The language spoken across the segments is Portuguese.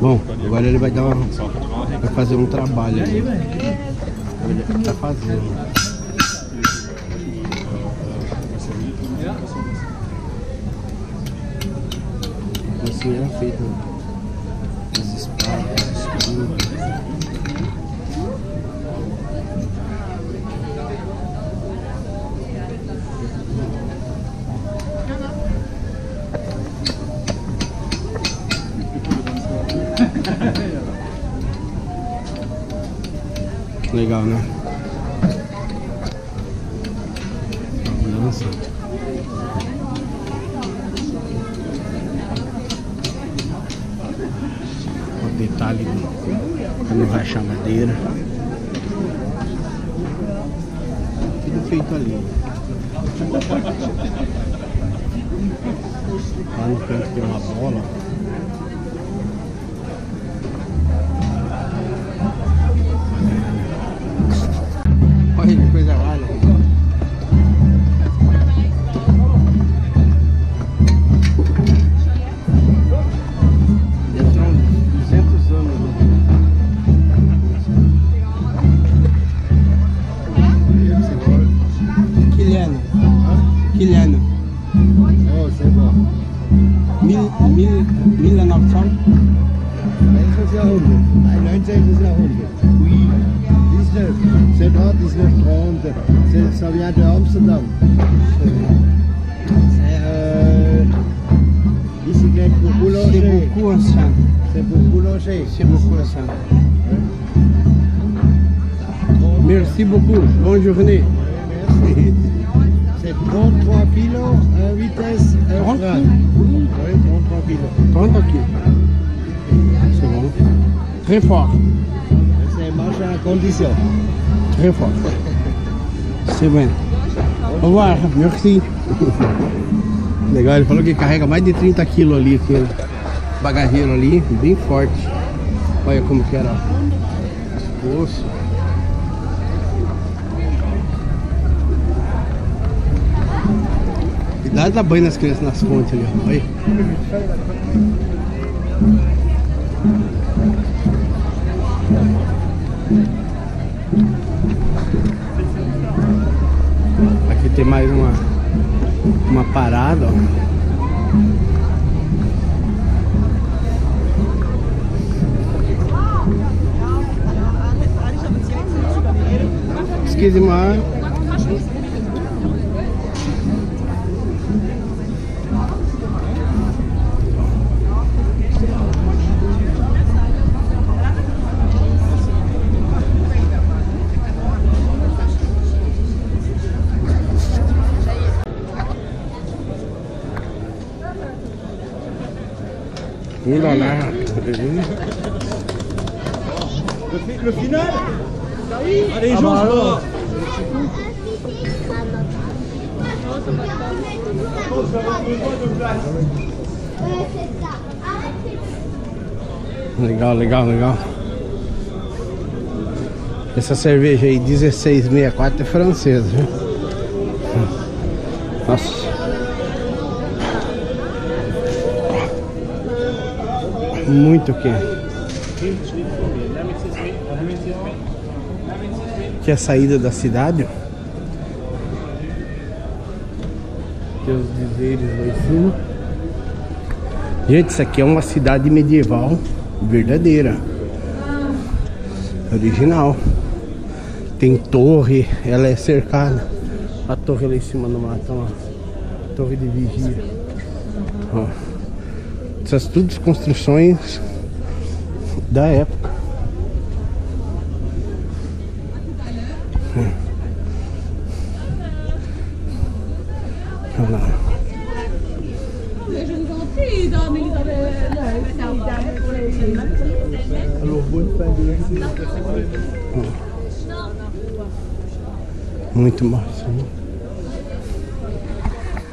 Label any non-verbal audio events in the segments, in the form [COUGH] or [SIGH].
Bom, agora ele vai dar uma, vai fazer um trabalho ali. Ele tá fazendo. Assim era feito as espadas, escudos. Legal, né? O detalhe quando vai achar madeira. Tudo feito ali. Lá no canto tem uma bola. Beaucoup ancien. C'est pour boulanger. C'est beaucoup. Merci beaucoup. Bonne journée. Merci. C'est 33 kilos, un vitesse, un 30 frein. Oui, 33 kilos. 30 aqui. C'est bon. Très fort. C'est marche à condition. Très fort. C'est bem. Au revoir. Merci. Legal, ele falou que carrega mais de 30 quilos ali, aquele bagageiro ali, bem forte. Olha como que era os poços. Cuidado da banho nas crianças nas fontes ali. Olha. Aqui tem mais uma, uma parada, ó. Excuse me. Ouh là là. Le final? Allez, Jean, je Legal, legal, legal. Essa cerveja aí, 1664, é francesa, viu? Nossa. Muito quente. Aqui é a saída da cidade. Os dizeres lá em cima. Gente, isso aqui é uma cidade medieval verdadeira. Original. Tem torre, ela é cercada. A torre lá em cima no mato, ó. Torre de vigia. Ó. Essas tudo construções da época. Olha Muito né?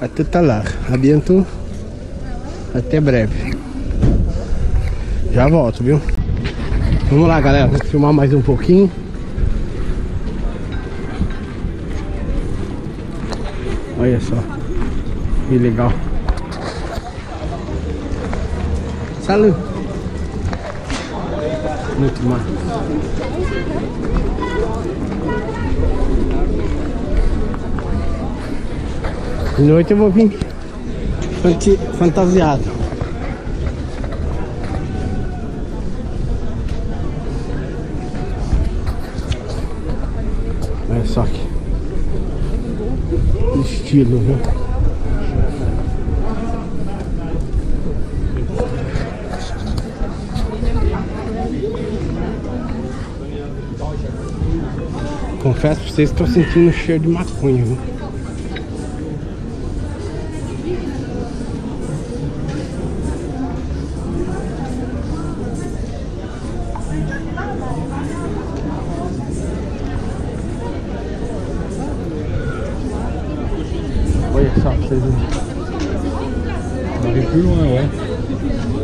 Até tá lá. Abiento. Até breve. Já volto, viu? Vamos lá, galera. Vou filmar mais um pouquinho. Olha só. Que legal. Salut. Muito massa. De noite eu vou vir fantasiado. Olha só que estilo, viu? Confesso pra vocês que tô sentindo um cheiro de maconha, viu? Olha só pra vocês verem. On arrive plus loin, ouais.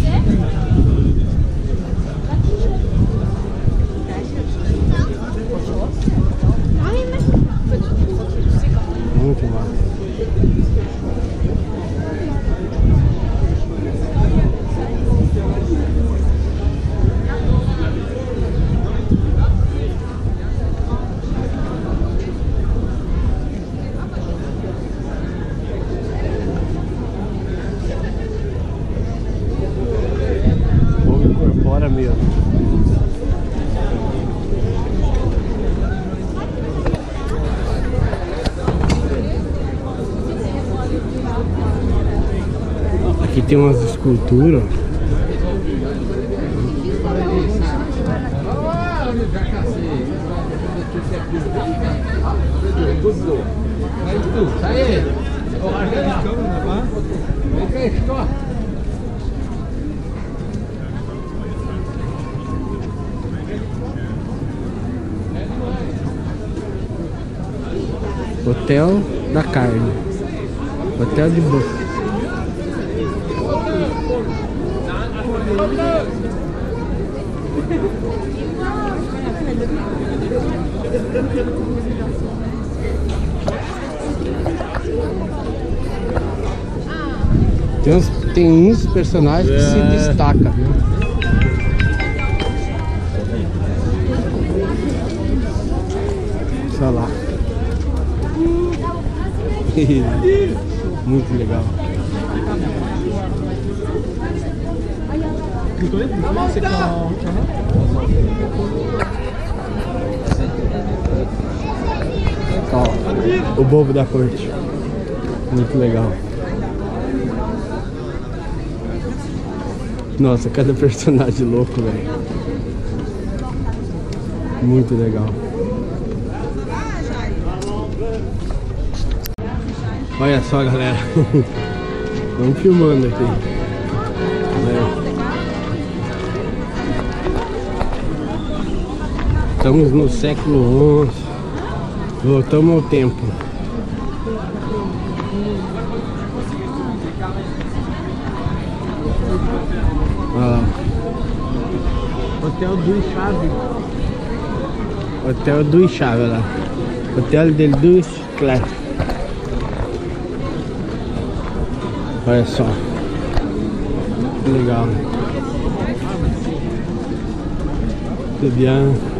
tem umas esculturas. Hotel da carne. Hotel de boca. Tem uns, tem uns personagens que se destacam, viu? Sei lá. [LAUGHS] Muito legal. O bobo da corte. Muito legal. Nossa, cada personagem louco, velho. Muito legal. Olha só, galera. [LAUGHS] Estamos filmando aqui. Estamos no século XI. Voltamos ao tempo. Lá. Hotel do Chave. Hotel do Chave, lá. Hotel del Duis Class. Olha só. Que legal. Tudo bem.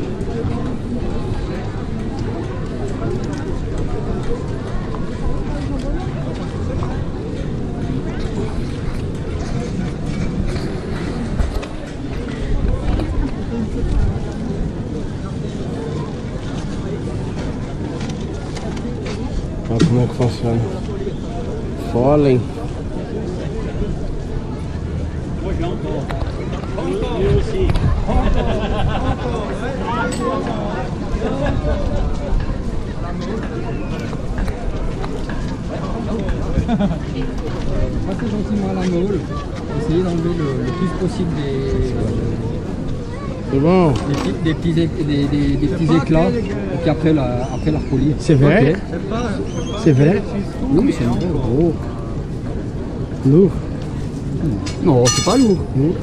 Funciona. Folem. Passez gentiment à la meule. Essayez d'enlever le, le plus possible des, C'est bon. des, petits- des des, des- des petits éclats. Et puis après la, après la repolir. C'est vrai. C'est vrai Oui, c'est vrai. Oh. Lourd. Non, c'est pas lourd. Vous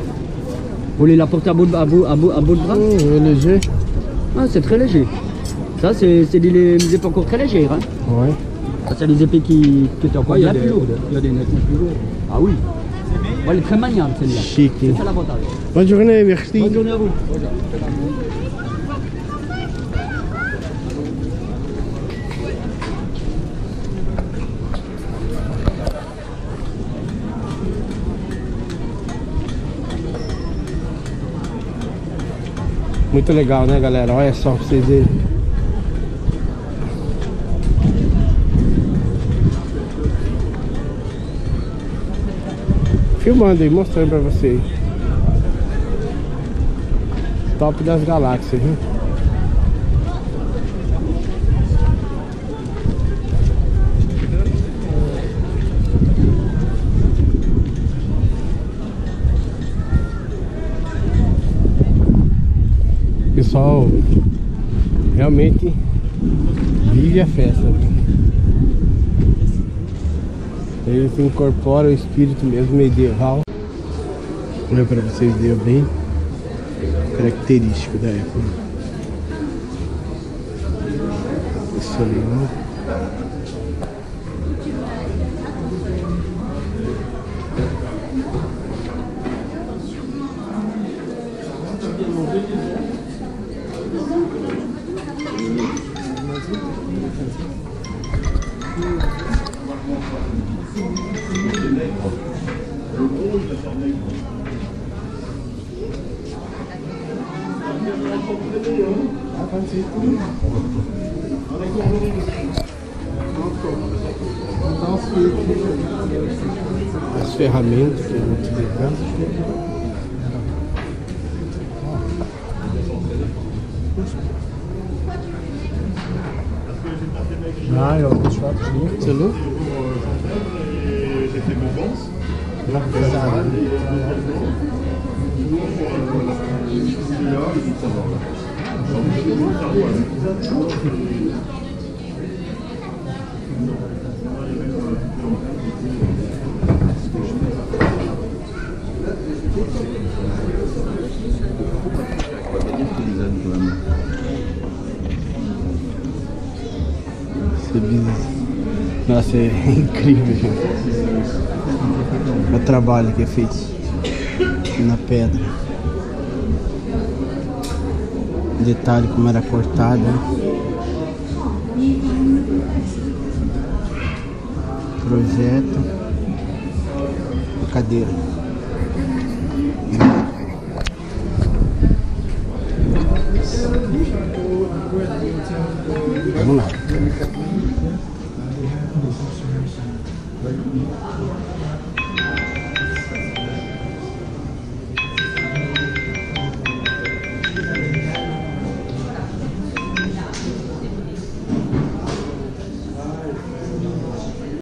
voulez la porter à bout de, à bout, à bout, à bout de bras Hum, é léger. Ah, c'est très léger. Ça, c'est c'est des, des épées encore très légères. Hein. Ouais. Ça, c'est des épées qui, qui étaient encore Ouais, il y a bien plus des- lourdes. Il y a des nettement plus lourdes. Ah oui. C'est hein. ça l'avantage. Bonne journée, merci. Bonne journée à vous. Muito legal, né, galera? Olha só pra vocês verem. Filmando aí, mostrando pra vocês. Top das galáxias, viu? Pessoal realmente vive a festa. viu? Eles incorporam o espírito mesmo medieval. Olha para vocês verem bem característico da época. Isso aí, ó. As ferramentas que eles utilizam. Nein, das schwarze nicht. Você des récompenses. C'est bizarre. [LAUGHS] O trabalho que é feito na pedra. Detalhe como era cortada. Projeto. A cadeira.